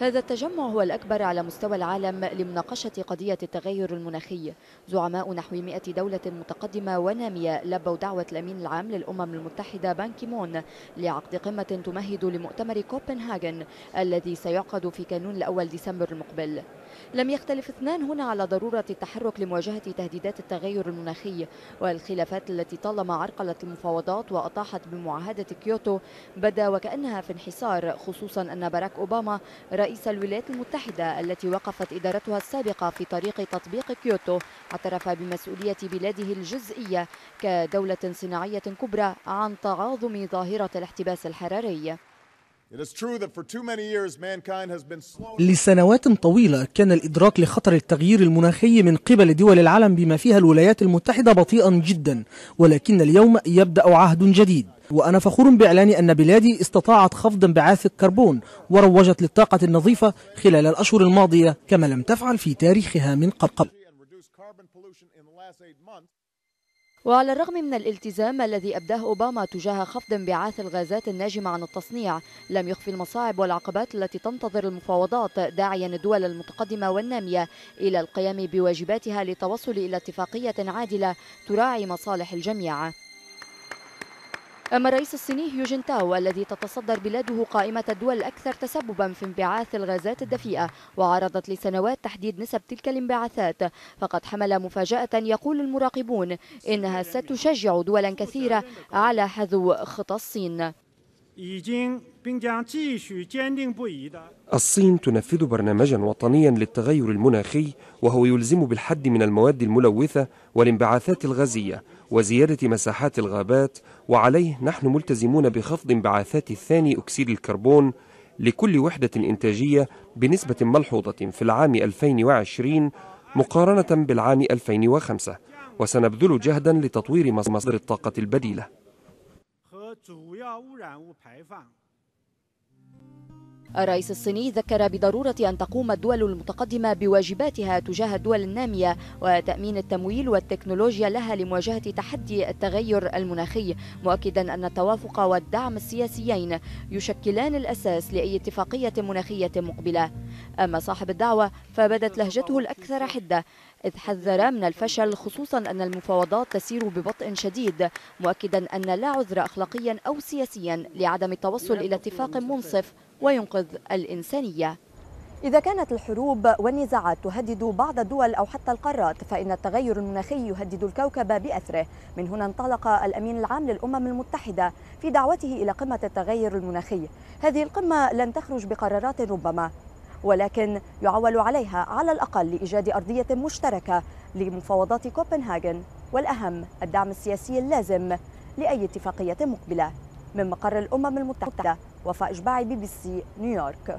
هذا التجمع هو الأكبر على مستوى العالم لمناقشة قضية التغير المناخي. زعماء نحو 100 دولة متقدمة ونامية لبوا دعوة الأمين العام للأمم المتحدة بان كي مون لعقد قمة تمهد لمؤتمر كوبنهاجن الذي سيعقد في كانون الأول ديسمبر المقبل. لم يختلف اثنان هنا على ضرورة التحرك لمواجهة تهديدات التغير المناخي والخلافات التي طالما عرقلت المفاوضات وأطاحت بمعاهدة كيوتو بدا وكأنها في انحسار خصوصا أن باراك أوباما رئيس الولايات المتحدة التي وقفت إدارتها السابقة في طريق تطبيق كيوتو اعترف بمسؤولية بلاده الجزئية كدولة صناعية كبرى عن تعاظم ظاهرة الاحتباس الحراري. لسنوات طويلة كان الإدراك لخطر التغيير المناخي من قبل دول العالم بما فيها الولايات المتحدة بطيئا جدا ولكن اليوم يبدأ عهد جديد. وأنا فخور بإعلان أن بلادي استطاعت خفض انبعاث الكربون وروجت للطاقة النظيفة خلال الأشهر الماضية كما لم تفعل في تاريخها من قبل. وعلى الرغم من الالتزام الذي أبداه أوباما تجاه خفض انبعاث الغازات الناجمة عن التصنيع لم يخفي المصاعب والعقبات التي تنتظر المفاوضات داعيا الدول المتقدمة والنامية إلى القيام بواجباتها للتوصل إلى اتفاقية عادلة تراعي مصالح الجميع. أما الرئيس الصيني هيو جينتاو الذي تتصدر بلاده قائمة الدول الأكثر تسببا في انبعاث الغازات الدفيئة وعرضت لسنوات تحديد نسب تلك الانبعاثات. فقد حمل مفاجأة يقول المراقبون إنها ستشجع دولا كثيرة على حذو خطى الصين. الصين تنفذ برنامجا وطنيا للتغير المناخي وهو يلزم بالحد من المواد الملوثة والانبعاثات الغازية وزيادة مساحات الغابات وعليه نحن ملتزمون بخفض انبعاثات الثاني أكسيد الكربون لكل وحدة إنتاجية بنسبة ملحوظة في العام 2020 مقارنة بالعام 2005 وسنبذل جهدا لتطوير مصدر الطاقة البديلة. 主要污染物排放。الرئيس الصيني ذكر بضرورة أن تقوم الدول المتقدمة بواجباتها تجاه الدول النامية وتأمين التمويل والتكنولوجيا لها لمواجهة تحدي التغير المناخي مؤكدا أن التوافق والدعم السياسيين يشكلان الأساس لأي اتفاقية مناخية مقبلة. أما صاحب الدعوة فبدت لهجته الأكثر حدة إذ حذر من الفشل خصوصا أن المفاوضات تسير ببطء شديد مؤكدا أن لا عذر أخلاقيا أو سياسيا لعدم التوصل إلى اتفاق منصف وينقذ الإنسانية. إذا كانت الحروب والنزاعات تهدد بعض الدول أو حتى القارات فإن التغير المناخي يهدد الكوكب بأثره. من هنا انطلق الأمين العام للأمم المتحدة في دعوته إلى قمة التغير المناخي. هذه القمة لن تخرج بقرارات ربما ولكن يعول عليها على الأقل لإيجاد أرضية مشتركة لمفاوضات كوبنهاجن والأهم الدعم السياسي اللازم لأي اتفاقية مقبلة من مقر الأمم المتحدة. وفاء جباعي بي بي سي نيويورك.